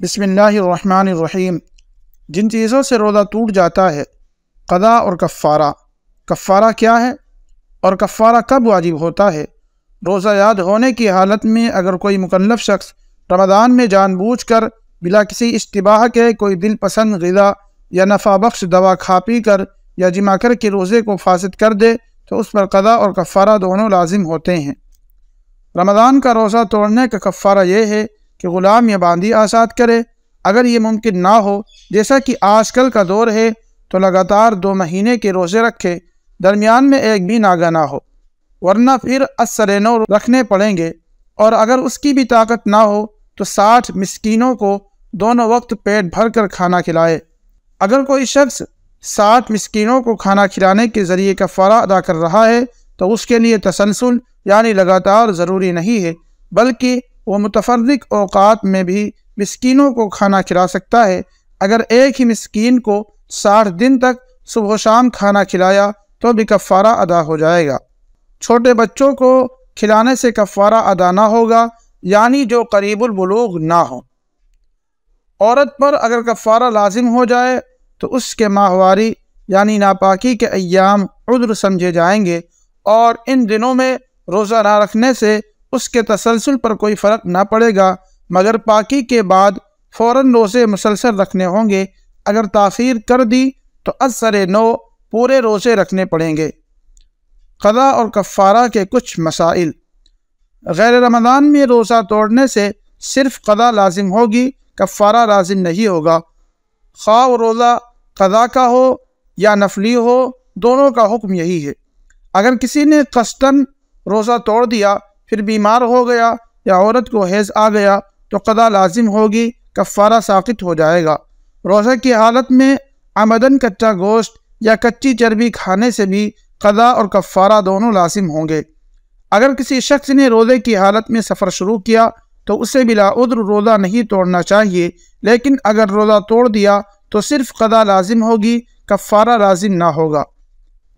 बिसमीम जिन चीज़ों से रोज़ा टूट जाता है, कदा और कफ़ारा। कफ़ारा क्या है और कफ़ारा कब वाजिब होता है? रोज़ा याद होने की हालत में अगर कोई मुकलफ शख्स रमदान में जानबूझ कर बिला किसी इश्तबाह के कोई दिल पसंद गज़ा या नफ़ा बख्श दवा खा पी कर या जिमा कर के रोज़े को फासद कर दे तो उस पर कदा और कफ़ारा दोनों लाजिम होते हैं। रमदान का रोज़ा तोड़ने का कफ़ारा यह है कि ग़ुलाम या बांदी आज़ाद करे। अगर ये मुमकिन ना हो, जैसा कि आजकल का दौर है तो लगातार दो महीने के रोज़े रखे, दरमियान में एक भी नागा ना हो। वरना फिर असरनो रखने पड़ेंगे। और अगर उसकी भी ताकत ना हो तो साठ मिसकीनों को दोनों वक्त पेट भर कर खाना खिलाए। अगर कोई शख्स साठ मिसकीनों को खाना खिलाने के ज़रिए कफ़ारा अदा कर रहा है तो उसके लिए तसलसल यानी लगातार ज़रूरी नहीं है, बल्कि वो मुतफरक अवकात में भी मस्किनों को खाना खिला सकता है। अगर एक ही मस्किन को साठ दिन तक सुबह शाम खाना खिलाया तो भी कफ़ारा अदा हो जाएगा। छोटे बच्चों को खिलाने से कफ़ारा अदा ना होगा, यानी जो करीबुलबलूग ना हो। औरत पर अगर कफ़ारा लाजिम हो जाए तो उसके माहवारी, यानी नापाकी के अयाम उद्र समझे जाएँगे, और इन दिनों में रोज़ा ना रखने से उसके तसलसल पर कोई फ़र्क ना पड़ेगा, मगर पाकी के बाद फ़ौर रोज़े मुसलसल रखने होंगे। अगर तासीर कर दी तो असर नो पूरे रोज़े रखने पड़ेंगे। कदा और कफ़ारा के कुछ मसाइल। गैर रमदान में रोज़ा तोड़ने से सिर्फ़ कदा लाजिम होगी, कफ़ारा लाजिम नहीं होगा। खा रोज़ा कदा का हो या नफली हो, दोनों का हुक्म यही है। अगर किसी ने कस्तन रोज़ा तोड़ दिया फिर बीमार हो गया या औरत को हैज़ आ गया तो कदा लाजिम होगी, कफ़ारा साकित हो जाएगा। रोज़ा की हालत में आमदन कच्चा गोश्त या कच्ची चर्बी खाने से भी कदा और कफ़ारा दोनों लाजिम होंगे। अगर किसी शख्स ने रोज़े की हालत में सफ़र शुरू किया तो उसे बिलाउद्र रोज़ा नहीं तोड़ना चाहिए, लेकिन अगर रोज़ा तोड़ दिया तो सिर्फ़ कदा लाजिम होगी, कफ़ारा लाजिम ना होगा।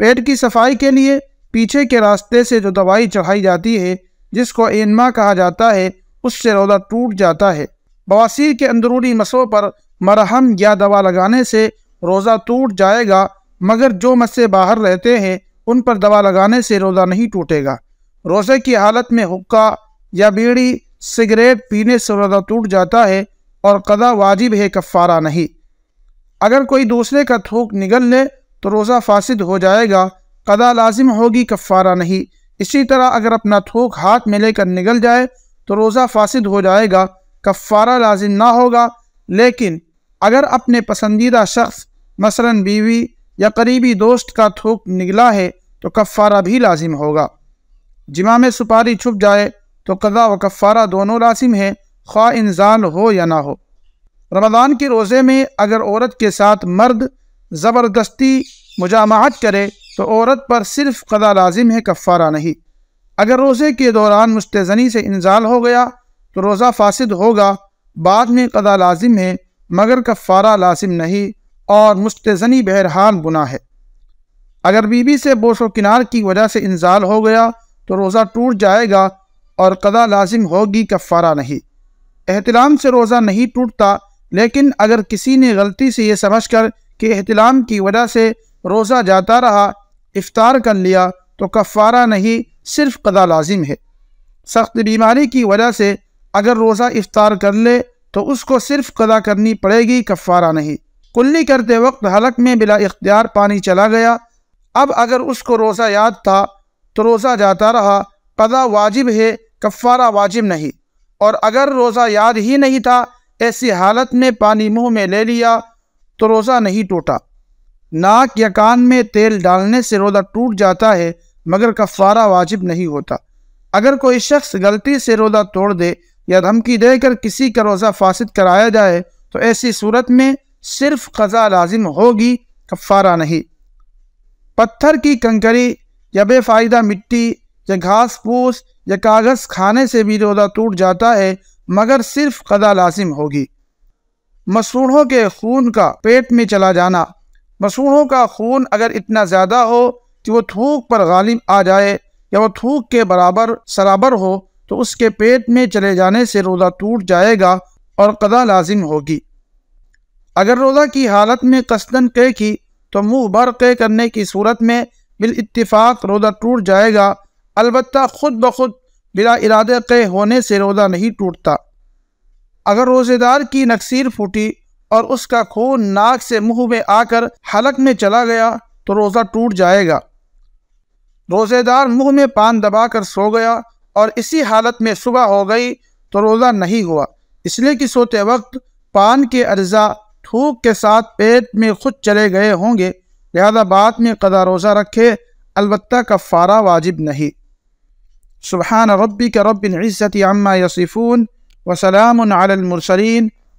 पेट की सफ़ाई के लिए पीछे के रास्ते से जो दवाई चढ़ाई जाती है जिसको एनमा कहा जाता है, उससे रोज़ा टूट जाता है। बवासीर के अंदरूनी मसों पर मरहम या दवा लगाने से रोज़ा टूट जाएगा, मगर जो मस्से बाहर रहते हैं, उन पर दवा लगाने से रोज़ा नहीं टूटेगा। रोज़े की हालत में हुक्का या बीड़ी, सिगरेट पीने से रोज़ा टूट जाता है और कदा वाजिब है कफ़ारा नहीं। अगर कोई दूसरे का थूक निगल ले तो रोज़ा फासिद हो जाएगा, कदा लाजिम होगी कफ़ारा नहीं। इसी तरह अगर अपना थूक हाथ में लेकर निकल जाए तो रोज़ा फासिद हो जाएगा, कफ़ारा लाजिम ना होगा। लेकिन अगर अपने पसंदीदा शख्स, मसलन बीवी या करीबी दोस्त का थूक निकला है तो कफ़ारा भी लाजिम होगा। जिमा में सुपारी छुप जाए तो कदा व कफ़ारा दोनों लाजिम है, ख्वा इंजाल हो या ना हो। रमज़ान के रोज़े में अगर औरत के साथ मर्द ज़बरदस्ती मुजामत करे तो औरत पर सिर्फ़ कदा लाजिम है, कफ़ारा नहीं। अगर रोज़े के दौरान मुस्तनी से इंजाल हो गया तो रोज़ा फासिद होगा। बाद में कदा लाजिम है, मगर कफ़ारा लाजिम नहीं, और मुस्तनी बहरहाल गुना है। अगर बीबी से बोशो किनार की वजह से इंजाल हो गया तो रोज़ा टूट जाएगा, और कदा लाजिम होगी, कफ़ारा नहीं। एहतलाम से रोज़ा नहीं टूटता, लेकिन अगर किसी ने गलती से ये समझ कर कि एहतलाम की वजह से रोज़ा जाता रहा इफ्तार कर लिया तो कफ़ारा नहीं, सिर्फ़ कदा लाजिम है। सख्त बीमारी की वजह से अगर रोज़ा इफ्तार कर ले तो उसको सिर्फ़ कदा करनी पड़ेगी, कफ़ारा नहीं। कुल्ली करते वक्त हलक में बिला इख्तियार पानी चला गया। अब अगर उसको रोज़ा याद था तो रोज़ा जाता रहा, कदा वाजिब है, कफ़ारा वाजिब नहीं। और अगर रोज़ा याद ही नहीं था, ऐसी हालत में पानी मुँह में ले लिया तो रोज़ा नहीं टूटा। नाक या कान में तेल डालने से रोज़ा टूट जाता है, मगर कफ़ारा वाजिब नहीं होता। अगर कोई शख्स गलती से रोज़ा तोड़ दे या धमकी देकर किसी का रोज़ा फासिद कराया जाए तो ऐसी सूरत में सिर्फ़ कज़ा लाजिम होगी, कफ़ारा नहीं। पत्थर की कंकरी या बेफ़ायदा मिट्टी या घास फूस या कागज़ खाने से भी रोज़ा टूट जाता है, मगर सिर्फ़ कदा लाजिम होगी। मसूढ़ों के खून का पेट में चला जाना मसूढ़ों का खून अगर इतना ज़्यादा हो कि वो थूक पर गालिब आ जाए या वो थूक के बराबर सराबर हो तो उसके पेट में चले जाने से रोज़ा टूट जाएगा और कदा लाजिम होगी। अगर रोज़ा की हालत में कसदन कह की तो मुँह भर कह करने की सूरत में बिल इत्तिफाक रोज़ा टूट जाएगा। अलबत् ख़ुद ब खुद बिला इरादे कह होने से रोज़ा नहीं टूटता। अगर रोज़ेदार की नक्सीर फूटी और उसका खून नाक से मुँह में आकर हलक में चला गया तो रोज़ा टूट जाएगा। रोज़ेदार मुँह में पान दबाकर सो गया और इसी हालत में सुबह हो गई तो रोज़ा नहीं हुआ। इसलिए कि सोते वक्त पान के अज्जा थूक के साथ पेट में खुद चले गए होंगे। लिहाजा बाद में कदा रोज़ा रखे अलबत् कफ़ारा वाजिब नहीं। सुबहान रबी के रबिनज़त अम्मा यसीफ़ून यसिफ़ून